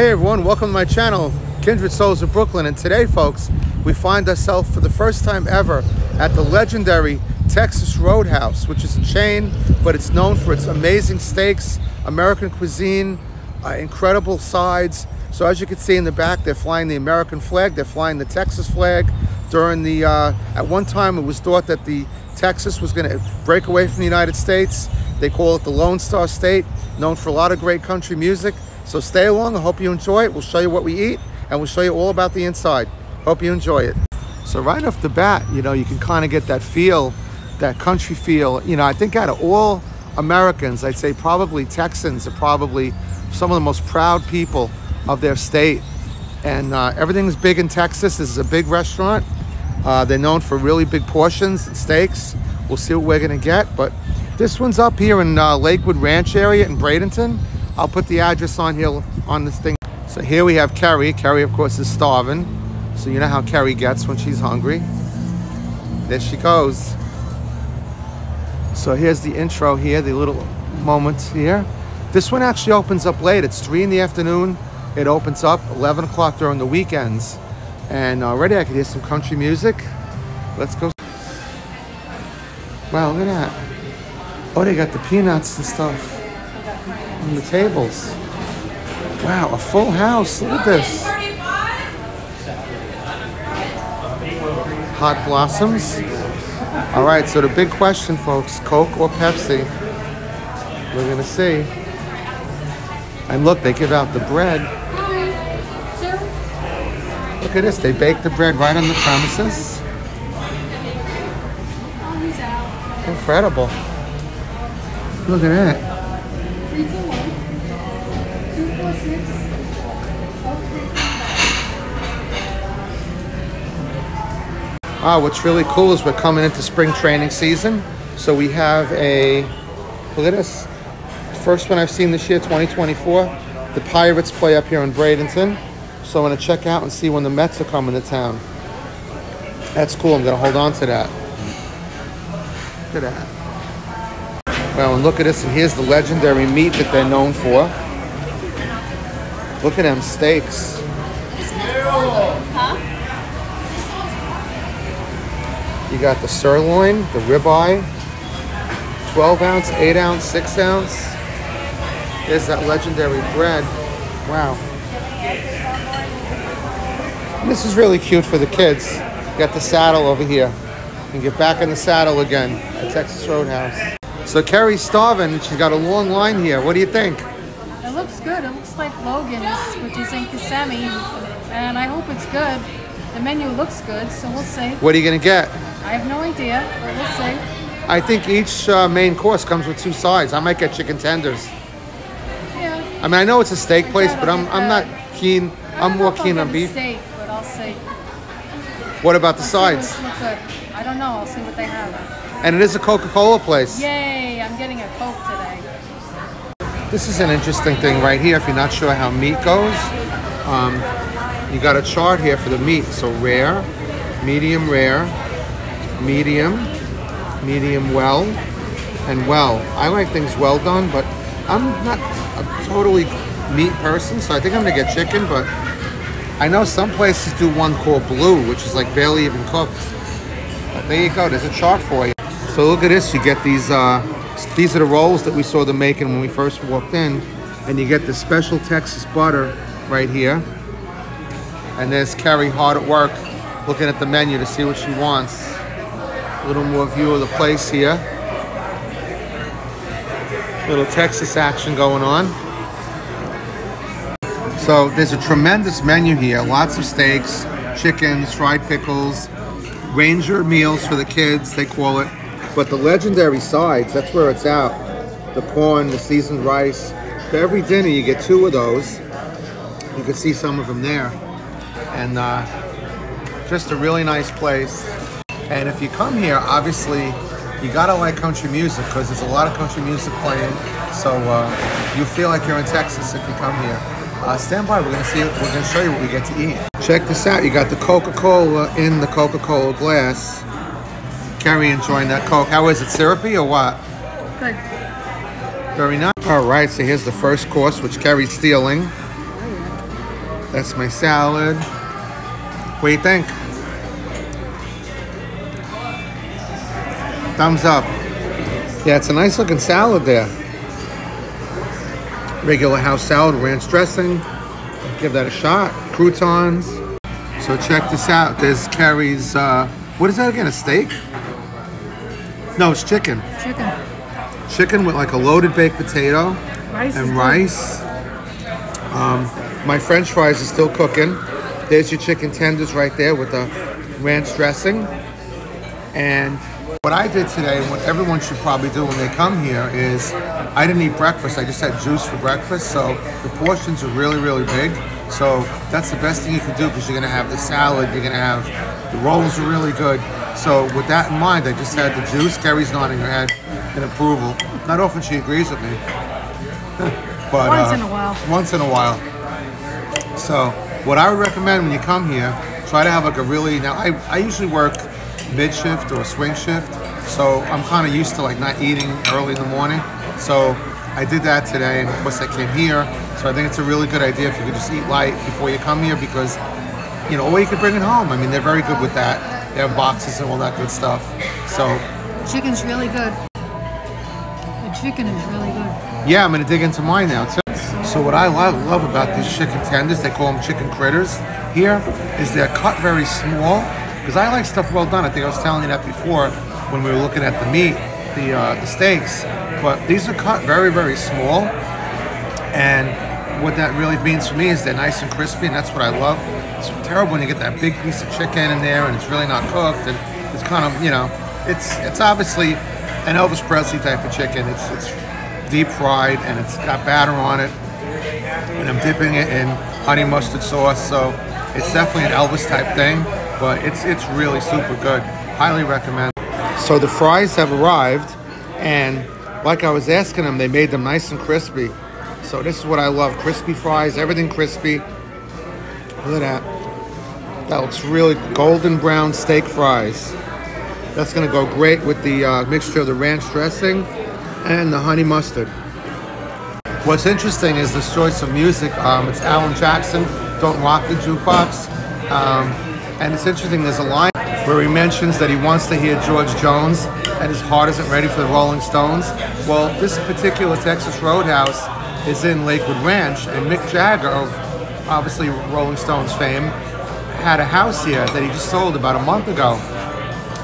Hey everyone, welcome to my channel, Kindred Souls of Brooklyn. And today, folks, we find ourselves for the first time ever at the legendary Texas Roadhouse, which is a chain, but it's known for its amazing steaks, American cuisine, uh, incredible sides. So as you can see in the back, they're flying the American flag, they're flying the Texas flag. During the, uh, at one time it was thought that the Texas was gonna break away from the United States. They call it the Lone Star State, known for a lot of great country music. So stay along. I hope you enjoy it. We'll show you what we eat and we'll show you all about the inside. Hope you enjoy it. So right off the bat, you know, you can kind of get that feel, that country feel. You know, I think out of all Americans, I'd say probably Texans are probably some of the most proud people of their state. And uh, everything's big in Texas. This is a big restaurant. Uh, they're known for really big portions and steaks. We'll see what we're gonna get. But this one's up here in uh, Lakewood Ranch area in Bradenton. I'll put the address on here on this thing. So here we have Kerry. Kerry, of course, is starving. So you know how Kerry gets when she's hungry. There she goes. So here's the intro here, the little moments here. This one actually opens up late. It's 3 in the afternoon. It opens up 11 o'clock during the weekends. And already I can hear some country music. Let's go. Wow, look at that. Oh, they got the peanuts and stuff on the tables. Wow, a full house. Look at this. Hot blossoms. All right, so the big question, folks, Coke or Pepsi? We're gonna see. And look, they give out the bread. Look at this, they bake the bread right on the premises. Incredible. Look at that. Ah, what's really cool is we're coming into spring training season. So we have a, look at this. First one I've seen this year, 2024. The Pirates play up here in Bradenton. So I'm gonna check out and see when the Mets are coming to town. That's cool, I'm gonna hold on to that. Look at that. Well, and look at this, and here's the legendary meat that they're known for. Look at them steaks. You got the sirloin, the ribeye, 12 ounce, 8 ounce, 6 ounce. There's that legendary bread. Wow. And this is really cute for the kids. You got the saddle over here. You can get back in the saddle again at Texas Roadhouse. So Kerry's starving. And she's got a long line here. What do you think? It looks good. It looks like Logan's, which is in Kissimmee, and I hope it's good. The menu looks good, so we'll see. What are you going to get? I have no idea, but we'll see. I think each uh, main course comes with two sides. I might get chicken tenders. Yeah. I mean, I know it's a steak place, but I'm I'm not keen. I know more keen on beef. Steak, but I'll see. What about the I'll see sides? what's good. I don't know. I'll see what they have. And it is a Coca-Cola place. Yay! I'm getting a Coke today. This is an interesting thing right here. If you're not sure how meat goes, um, you got a chart here for the meat. So rare, medium rare, medium, medium well, and well. I like things well done, but I'm not a totally meat person, so I think I'm gonna get chicken, but I know some places do one called blue, which is like barely even cooked. But there you go, there's a chart for you. So look at this, you get these, uh, these are the rolls that we saw them making when we first walked in, and you get the special Texas butter right here. And there's Kerry hard at work, looking at the menu to see what she wants. A little more view of the place here. Little Texas action going on. So there's a tremendous menu here. Lots of steaks, chickens, fried pickles, ranger meals for the kids, they call it. But the legendary sides, that's where it's at. The corn, the seasoned rice. For every dinner you get two of those. You can see some of them there. And uh, just a really nice place. And if you come here, obviously, you gotta like country music because there's a lot of country music playing. So uh, you feel like you're in Texas if you come here. Uh, stand by. We're gonna see. We're gonna show you what we get to eat. Check this out. You got the Coca-Cola in the Coca-Cola glass. Kerry enjoying that Coke. How is it? Syrupy or what? Good. Very nice. All right. So here's the first course, which Kerry's stealing. That's my salad. What do you think? Thumbs up. Yeah, it's a nice looking salad there. Regular house salad, ranch dressing. Give that a shot. Croutons. So check this out. There's Kerry's, uh, what is that again, a steak? No, it's chicken. Chicken. Chicken with like a loaded baked potato Rice. and rice. Um, my french fries are still cooking. There's your chicken tenders right there with the ranch dressing. And what I did today, and what everyone should probably do when they come here, is I didn't eat breakfast. I just had juice for breakfast. So the portions are really, really big. So that's the best thing you can do because you're going to have the salad, you're going to have the rolls are really good. So with that in mind, I just had the juice. Kerry's nodding her head in approval. Not often she agrees with me. but Once uh, in a while. Once in a while. So what I would recommend when you come here, try to have like a really now I, I usually work mid shift or swing shift. So I'm kind of used to like not eating early in the morning. So I did that today and of course I came here. So I think it's a really good idea if you could just eat light before you come here because you know, or you could bring it home. I mean, they're very good with that. They have boxes and all that good stuff. So Chicken's really good. The chicken is really good. Yeah, I'm gonna dig into mine now too. So what I love, love about these chicken tenders, they call them chicken critters here, is they're cut very small. Because I like stuff well done. I think I was telling you that before when we were looking at the meat, the uh, the steaks. But these are cut very very small, and what that really means for me is they're nice and crispy, and that's what I love. It's terrible when you get that big piece of chicken in there and it's really not cooked, and it's kind of you know, it's it's obviously an Elvis Presley type of chicken. It's it's deep fried and it's got batter on it, and I'm dipping it in honey mustard sauce. So it's definitely an Elvis type thing, but it's it's really super good. Highly recommend. So the fries have arrived, and like I was asking them, they made them nice and crispy. So this is what I love: crispy fries, everything crispy. Look at that. That looks really golden brown steak fries. That's gonna go great with the uh, mixture of the ranch dressing and the honey mustard. What's interesting is this choice of music. Um, it's Alan Jackson, "Don't Rock the Jukebox," um, and it's interesting. There's a line where he mentions that he wants to hear George Jones, and his heart isn't ready for the Rolling Stones. Well, this particular Texas Roadhouse is in Lakewood Ranch, and Mick Jagger, of obviously Rolling Stones fame, had a house here that he just sold about a month ago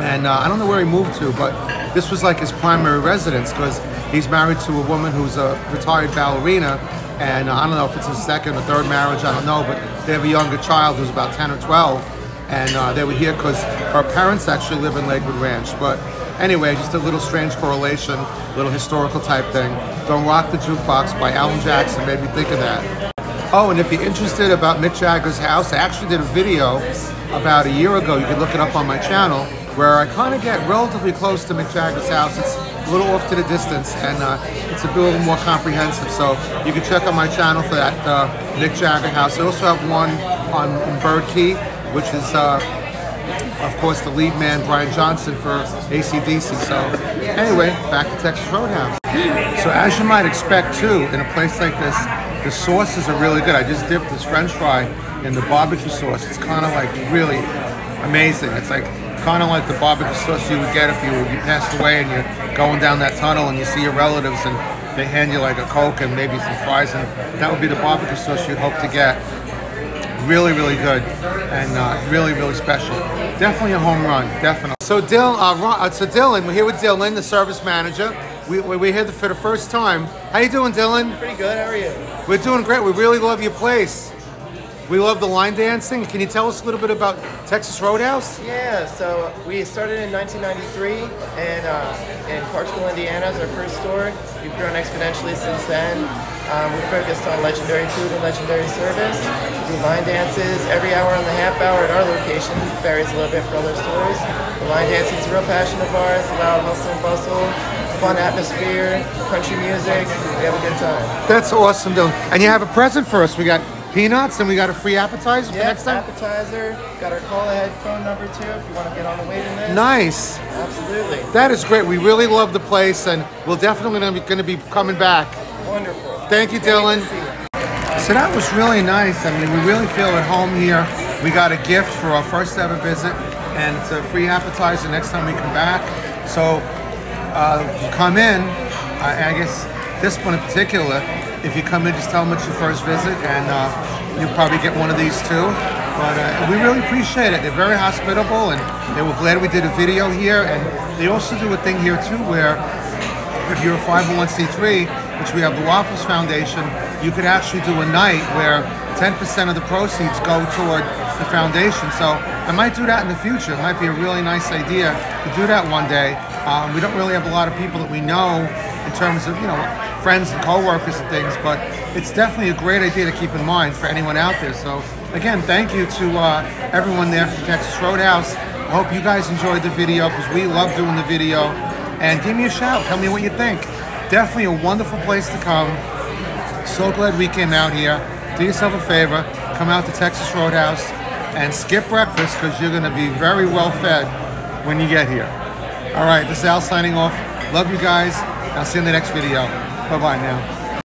and uh, I don't know where he moved to, but this was like his primary residence because he's married to a woman who's a retired ballerina, and uh, I don't know if it's his second or third marriage, I don't know, but they have a younger child who's about 10 or 12, and uh, they were here because her parents actually live in Lakewood Ranch. But anyway, just a little strange correlation, little historical type thing. Don't Rock the Jukebox by Alan Jackson made me think of that. Oh, and if you're interested about Mick Jagger's house, I actually did a video about a year ago. You can look it up on my channel, where I kind of get relatively close to Mick Jagger's house. It's a little off to the distance, and uh, it's a little more comprehensive. So you can check out my channel for that uh, Mick Jagger house. I also have one on Bird Key, which is, uh, of course, the lead man Brian Johnson for ACDC. So anyway, back to Texas Roadhouse. So as you might expect too, in a place like this, the sauces are really good. I just dipped this French fry in the barbecue sauce. It's kind of like really amazing. It's like kind of like the barbecue sauce you would get if you you passed away and you're going down that tunnel and you see your relatives and they hand you like a coke and maybe some fries and that would be the barbecue sauce you'd hope to get. Really, really good and uh, really, really special. Definitely a home run. Definitely. So Dylan, uh, uh, so Dylan, we're here with Dylan, the service manager. We, we- we're here for the first time. How you doing, Dylan? Pretty good. How are you? We're doing great. We really love your place. We love the line dancing. Can you tell us a little bit about Texas Roadhouse? Yeah. So we started in 1993, and uh, in Clarksville, Indiana, is our first store. We've grown exponentially since then. Um, we focused on legendary food and legendary service. We do line dances every hour and a half hour at our location. Varies a little bit for other stores. The line dancing is a real passion of ours. Loud hustle and bustle, fun atmosphere, country music. We have a good time. That's awesome, Dylan. And you have a present for us. We got peanuts and we got a free appetizer for Yeah, next time. appetizer. Got our call ahead phone number too if you want to get on the waiting list. Nice. Absolutely. That is great. We really love the place and we're definitely going to be coming back. Thank you, Dylan. So that was really nice. I mean, we really feel at home here. We got a gift for our first ever visit, and it's a free appetizer next time we come back. So uh, you come in, I, I guess this one in particular, if you come in, just tell them it's your first visit, and uh, you'll probably get one of these too. But uh, we really appreciate it. They're very hospitable, and they were glad we did a video here. And they also do a thing here too, where if you're a 501c3, which we have the Waffles Foundation, you could actually do a night where 10% of the proceeds go toward the foundation. So I might do that in the future. It might be a really nice idea to do that one day. Um, we don't really have a lot of people that we know in terms of, you know, friends and coworkers and things, but it's definitely a great idea to keep in mind for anyone out there. So again, thank you to uh, everyone there from Texas Roadhouse. I hope you guys enjoyed the video because we love doing the video. And give me a shout. Tell me what you think. Definitely a wonderful place to come. So glad we came out here. Do yourself a favor. Come out to Texas Roadhouse and skip breakfast because you're going to be very well fed when you get here. All right, this is Al signing off. Love you guys. I'll see you in the next video. Bye-bye now.